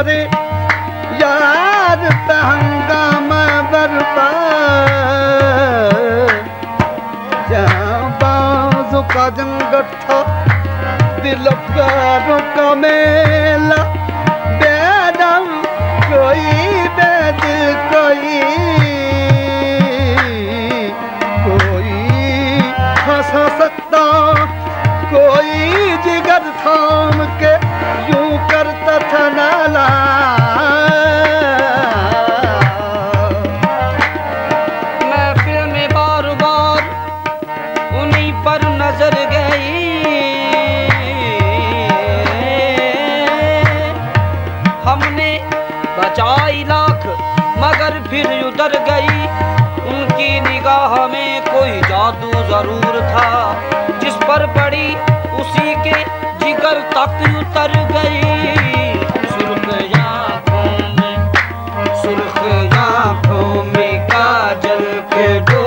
ਕਰੇ ਯਾਰ ਤਹੰਗਾ ਮੈਂ ਬਰਪਾ ਜਾਂ ਬਾਜ਼ੂ ਕਦਮ ਗੱਠਾ ਦਿਲ ਕਰੋ ਕਮੇਲਾ ਬੇਦਮ ਕੋਈ ਬੇਦਿਲ ਕੋਈ ਕੋਈ ਹੱਸ ਸਕਦਾ ਕੋਈ ਜਿਗਰ ਥਾਮ ਕੇ ਯੂੰ ਕਰ कर गई उनकी निगाह में कोई जादू जरूर था जिस पर पड़ी उसी के जिगर तक उतर गई सुर्ख आंखों में सुर्ख आंखों में काजल के डो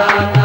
Gracias.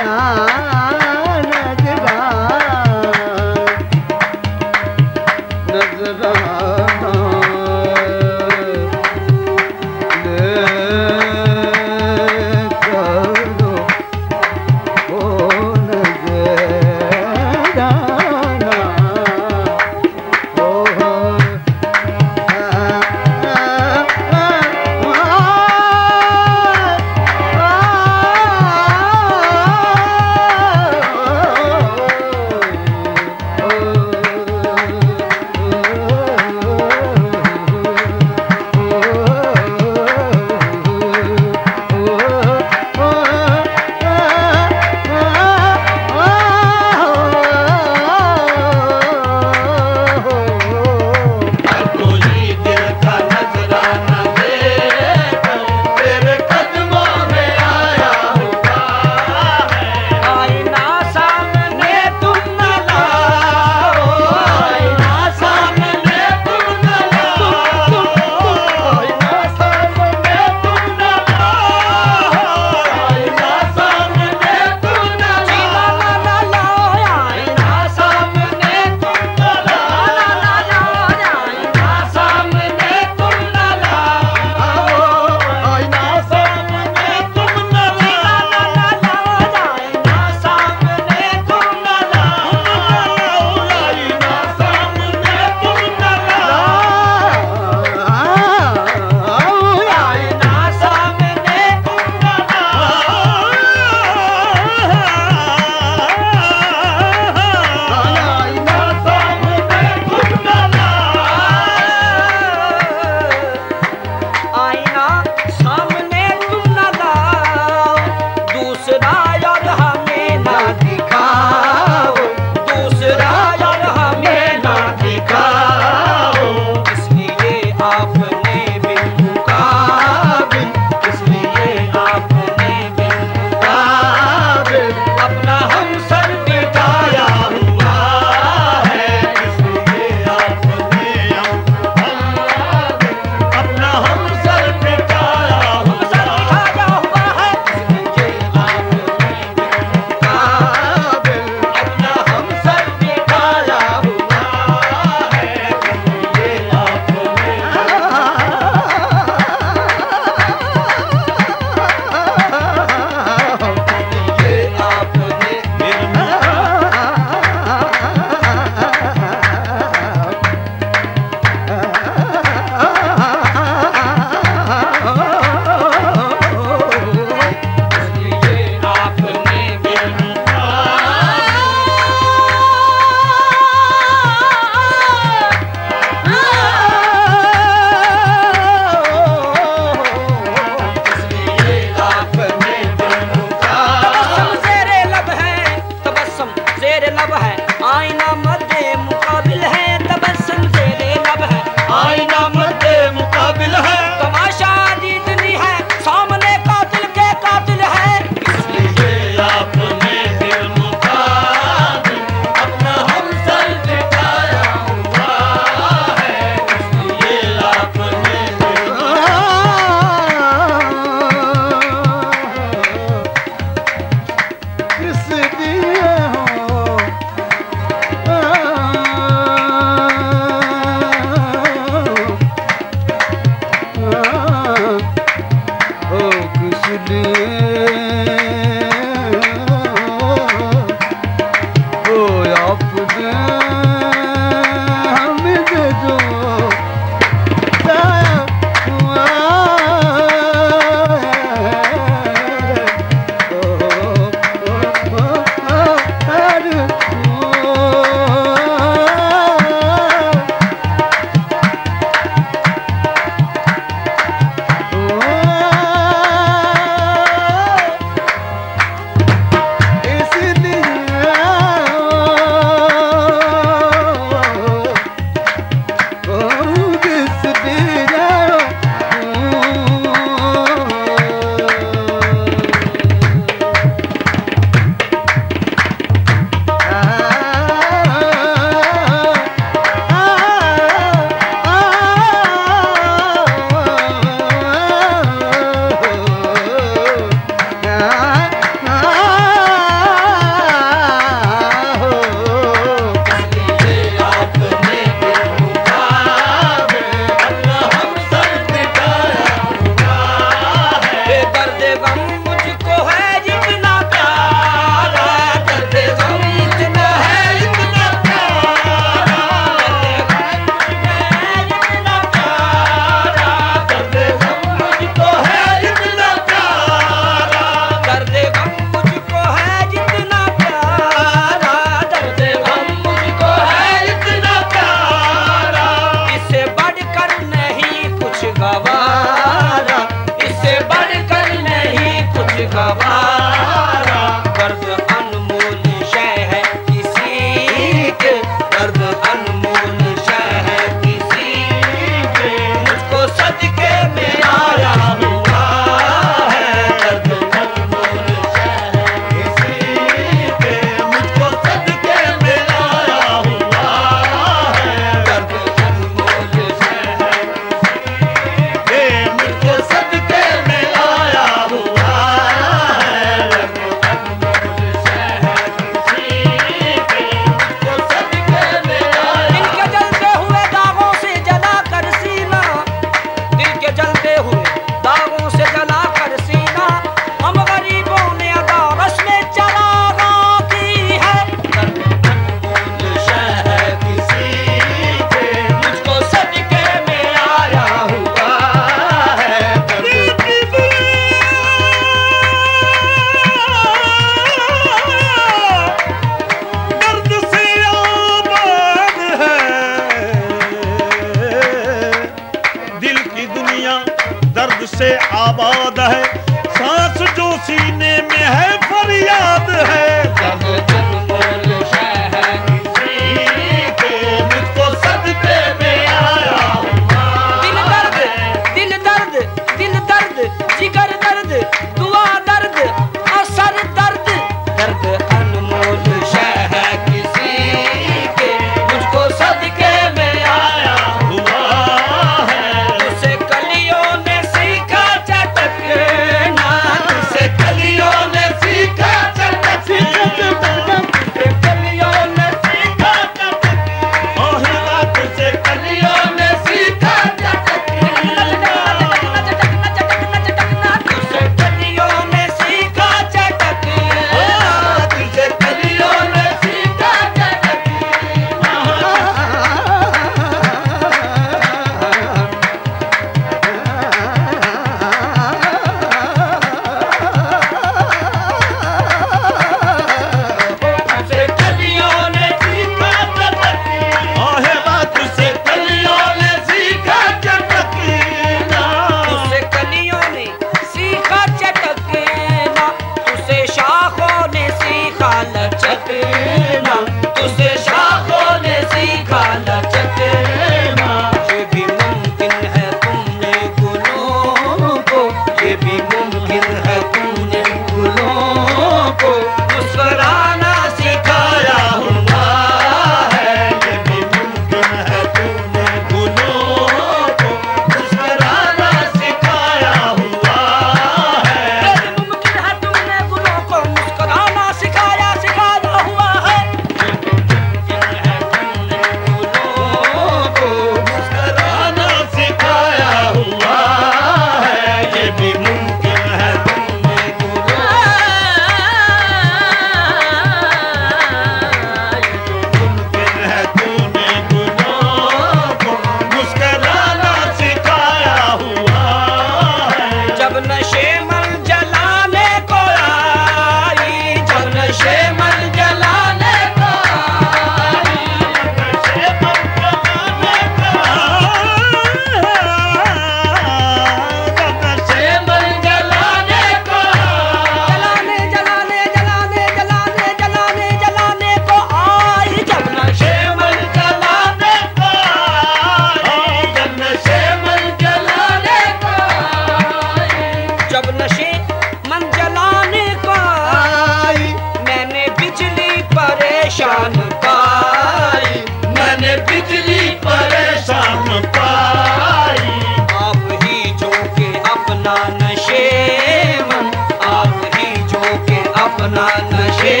अपना नशे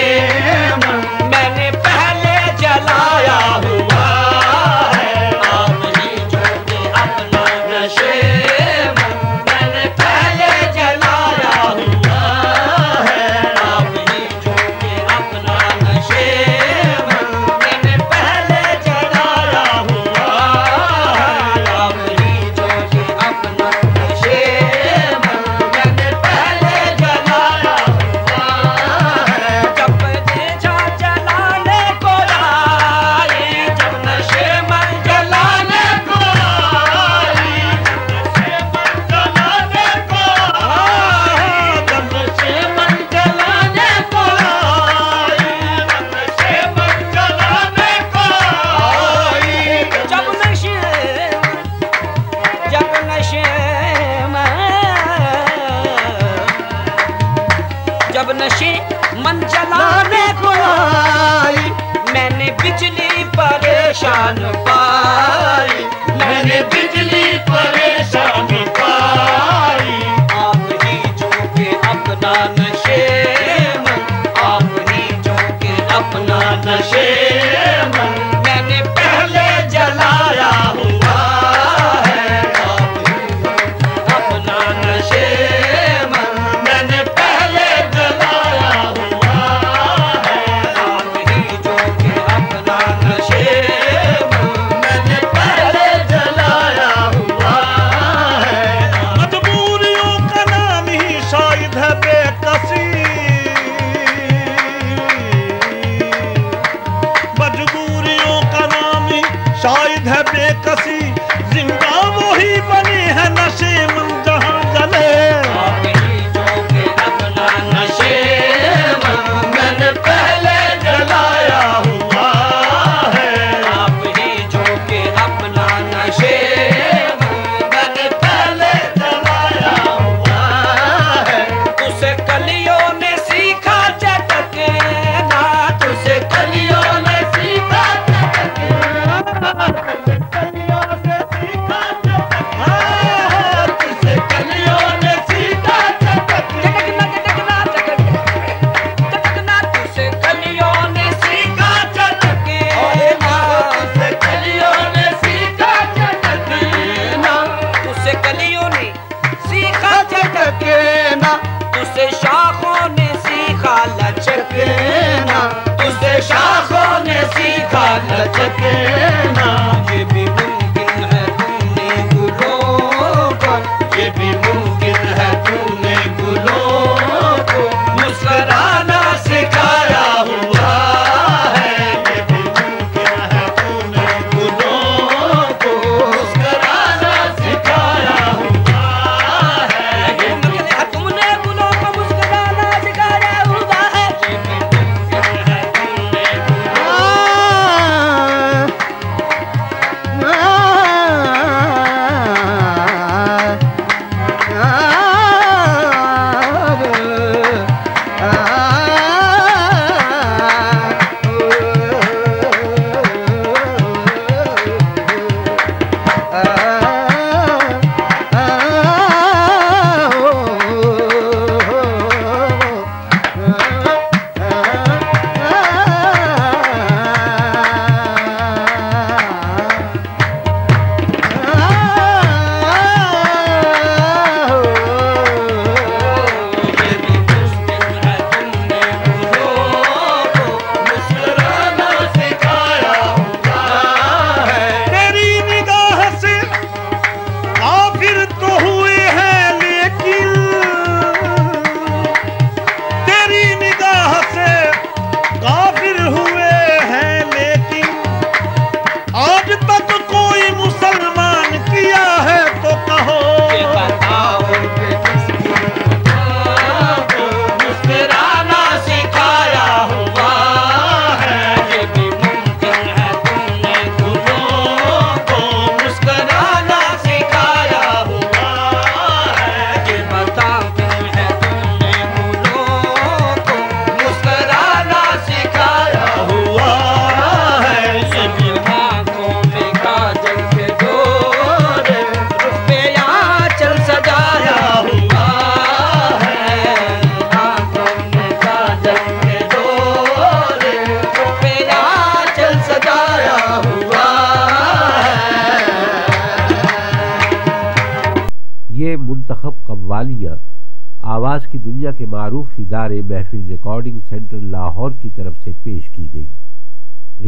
सेंटर लाहौर की तरफ से पेश की गई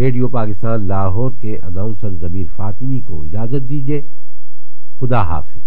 रेडियो पाकिस्तान लाहौर के अनाउंसर ज़मीर फातिमी को इजाज़त दीजिए खुदा हाफिज